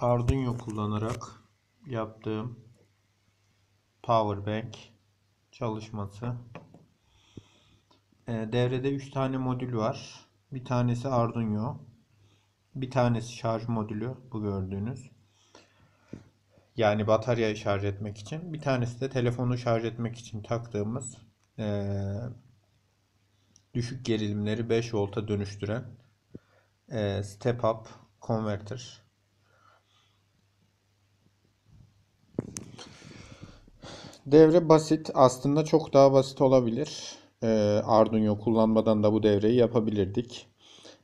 Arduino kullanarak yaptığım powerbank çalışması. Ee, devrede 3 tane modül var. Bir tanesi Arduino. Bir tanesi şarj modülü bu gördüğünüz. Yani bataryayı şarj etmek için. Bir tanesi de telefonu şarj etmek için taktığımız ee, düşük gerilimleri 5 volta dönüştüren ee, step up converter. Devre basit. Aslında çok daha basit olabilir. Ee, Arduino kullanmadan da bu devreyi yapabilirdik.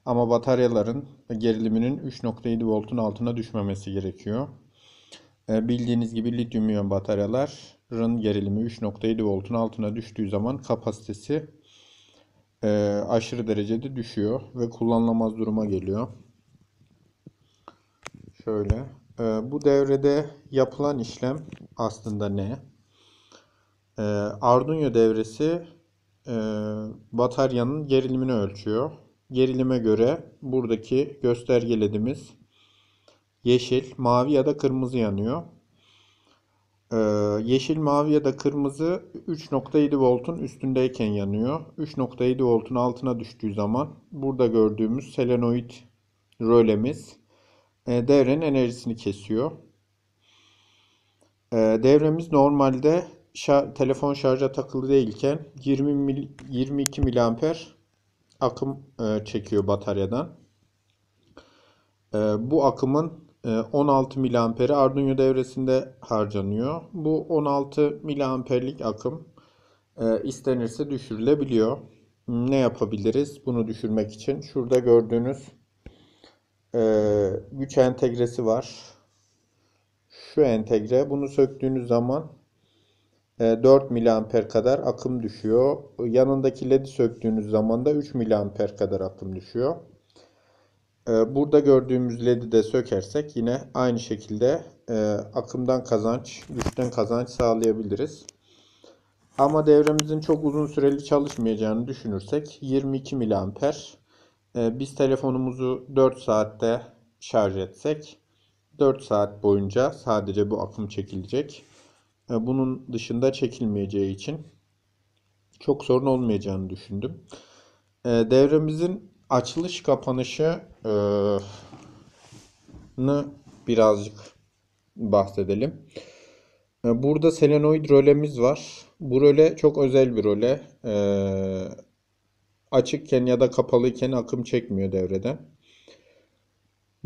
Ama bataryaların geriliminin 3.7 voltun altına düşmemesi gerekiyor. Ee, bildiğiniz gibi lityum iyon bataryaların gerilimi 3.7 voltun altına düştüğü zaman kapasitesi e, aşırı derecede düşüyor ve kullanılamaz duruma geliyor. Şöyle. E, bu devrede yapılan işlem aslında ne? E, Arduino devresi e, bataryanın gerilimini ölçüyor. Gerilime göre buradaki gösterge ledimiz yeşil, mavi ya da kırmızı yanıyor. Ee, yeşil, mavi ya da kırmızı 3.7 voltun üstündeyken yanıyor. 3.7 voltun altına düştüğü zaman burada gördüğümüz selenoid rölemiz e, devrenin enerjisini kesiyor. E, devremiz normalde şar telefon şarja takılı değilken 20 mil 22 miliamper akım e, çekiyor bataryadan. E, bu akımın 16 miliamperi Arduino devresinde harcanıyor. Bu 16 miliamperlik akım e, istenirse düşürülebiliyor. Ne yapabiliriz bunu düşürmek için? Şurada gördüğünüz e, güç entegresi var. Şu entegre. Bunu söktüğünüz zaman 4 miliamper kadar akım düşüyor. Yanındaki ledi söktüğünüz zaman da 3 miliamper kadar akım düşüyor. Ee, burada gördüğümüz LED'i de sökersek yine aynı şekilde e, akımdan kazanç, güçten kazanç sağlayabiliriz. Ama devremizin çok uzun süreli çalışmayacağını düşünürsek 22 miliamper. E, biz telefonumuzu 4 saatte şarj etsek 4 saat boyunca sadece bu akım çekilecek. E, bunun dışında çekilmeyeceği için çok sorun olmayacağını düşündüm. Devremizin açılış kapanışı nı birazcık bahsedelim. Burada selenoid rölemiz var. Bu röle çok özel bir röle. Açıkken ya da kapalıyken akım çekmiyor devreden.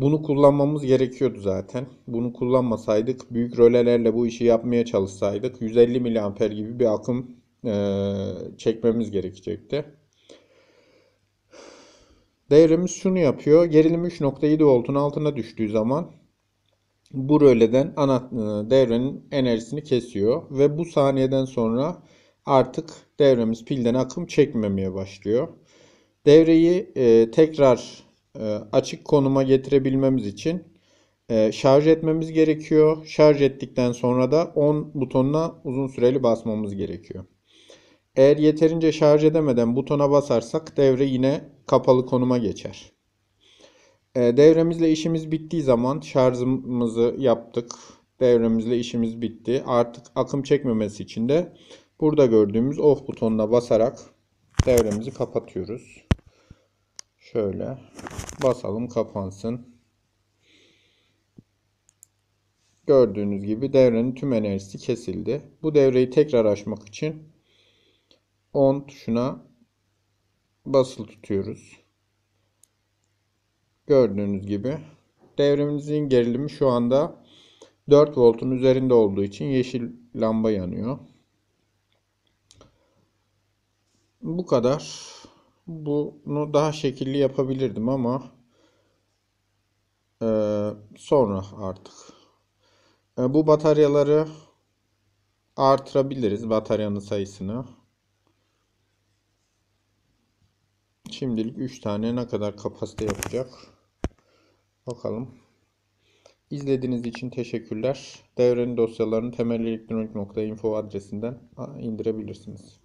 Bunu kullanmamız gerekiyordu zaten. Bunu kullanmasaydık, büyük rölelerle bu işi yapmaya çalışsaydık 150 mAh gibi bir akım çekmemiz gerekecekti. Devremiz şunu yapıyor. Gerilim 3.7 voltun altına düştüğü zaman bu röleden ana e, devrenin enerjisini kesiyor ve bu saniyeden sonra artık devremiz pilden akım çekmemeye başlıyor. Devreyi e, tekrar e, açık konuma getirebilmemiz için e, şarj etmemiz gerekiyor. Şarj ettikten sonra da on butonuna uzun süreli basmamız gerekiyor. Eğer yeterince şarj edemeden butona basarsak devre yine kapalı konuma geçer. E, devremizle işimiz bittiği zaman şarjımızı yaptık. Devremizle işimiz bitti. Artık akım çekmemesi için de burada gördüğümüz off butonuna basarak devremizi kapatıyoruz. Şöyle basalım kapansın. Gördüğünüz gibi devrenin tüm enerjisi kesildi. Bu devreyi tekrar açmak için on tuşuna basılı tutuyoruz. Gördüğünüz gibi devremizin gerilimi şu anda 4 voltun üzerinde olduğu için yeşil lamba yanıyor. Bu kadar. Bunu daha şekilli yapabilirdim ama e, sonra artık. E, bu bataryaları artırabiliriz bataryanın sayısını. Şimdilik 3 tane ne kadar kapasite yapacak? Bakalım. İzlediğiniz için teşekkürler. Devrenin dosyalarını temelelektronik.info adresinden indirebilirsiniz.